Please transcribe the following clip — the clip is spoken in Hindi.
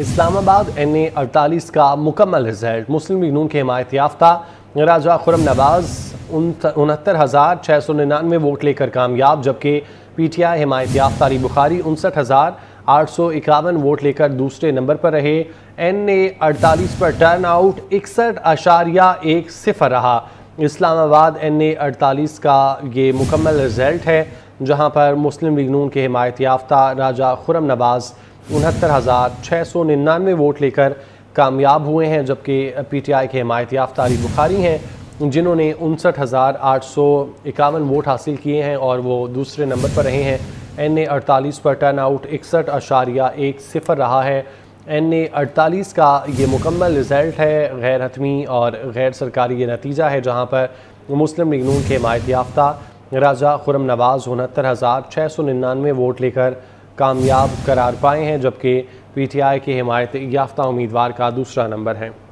इस्लामाबाद एन ए अड़तालीस का मुकम्मल रिज़ल्ट। मुस्लिम लीग नून के हमायत याफ्ता। राजा खुरम नवाज़ उनहत्तर हज़ार छः सौ निन्यानवे वोट लेकर कामयाब, जबकि पी टी आई हमायत याफ्ता, अली बुखारी उनसठ हज़ार आठ सौ इक्यावन वोट लेकर दूसरे नंबर पर रहे। एन ए अड़तालीस पर टर्न आउट इकसठ अशारिया एक सिफर रहा। इस्लामाबाद एन ए अड़तालीस का ये मुकम्मल रिज़ल्ट है, जहाँ पर मुस्लिम लीग नून के हमायत याफ्ता, राजा खुरम नवाज़ उनहत्तर हज़ार छः सौ निन्यानवे वोट लेकर कामयाब हुए हैं, जबकि पी टी आई के हिमायत याफ्ता, अली बुखारी हैं, जिन्होंने उनसठ हज़ार आठ सौ इक्यावन वोट हासिल किए हैं और वो दूसरे नंबर पर रहे हैं। एन ए अड़तालीस पर टर्न आउट इकसठ अशारिया एक सिफर रहा है। एन ए अड़तालीस का ये मुकम्मल रिज़ल्ट है गैर हतमी और गैर सरकारी ये नतीजा है, जहाँ पर मुस्लिम लीग नून के हिमायत याफ्ता, राजा खुरम नवाज़ उनहत्तर हज़ार छः सौ निन्यानवे वोट लेकर कामयाब करार पाए हैं जबकि पीटीआई के हिमायत याफ्ता उम्मीदवार का दूसरा नंबर है।